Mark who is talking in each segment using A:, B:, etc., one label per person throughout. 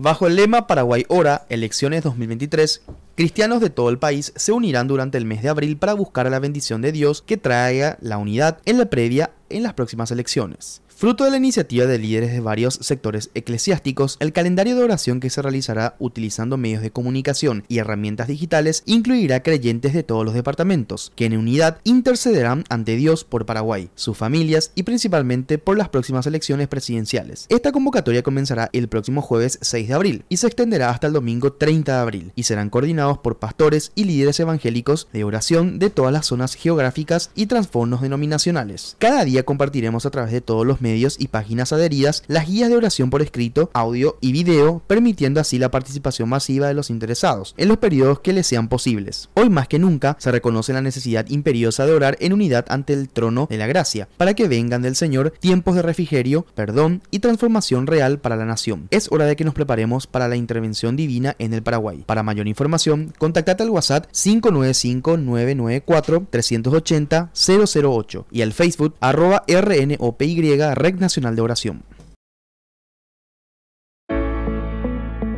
A: Bajo el lema Paraguay Ora, elecciones 2023, cristianos de todo el país se unirán durante el mes de abril para buscar la bendición de Dios que traiga la unidad en la previa en las próximas elecciones. Fruto de la iniciativa de líderes de varios sectores eclesiásticos, el calendario de oración que se realizará utilizando medios de comunicación y herramientas digitales incluirá creyentes de todos los departamentos, que en unidad intercederán ante Dios por Paraguay, sus familias y principalmente por las próximas elecciones presidenciales. Esta convocatoria comenzará el próximo jueves 6 de abril y se extenderá hasta el domingo 30 de abril y serán coordinados por pastores y líderes evangélicos de oración de todas las zonas geográficas y transfornos denominacionales. Cada día compartiremos a través de todos los medios y páginas adheridas las guías de oración por escrito, audio y video, permitiendo así la participación masiva de los interesados en los periodos que les sean posibles. Hoy más que nunca se reconoce la necesidad imperiosa de orar en unidad ante el trono de la gracia, para que vengan del Señor tiempos de refrigerio, perdón y transformación real para la nación. Es hora de que nos preparemos para la intervención divina en el Paraguay. Para mayor información, contactate al WhatsApp 595 994 380 008 y al Facebook arroba RNOPY Red Nacional de Oración.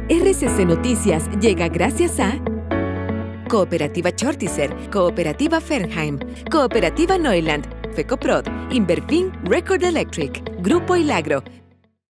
B: RCC Noticias llega gracias a Cooperativa Chortizer, Cooperativa Fernheim, Cooperativa Neuland, FECOPROD, Inverfin Record Electric, Grupo Ilagro,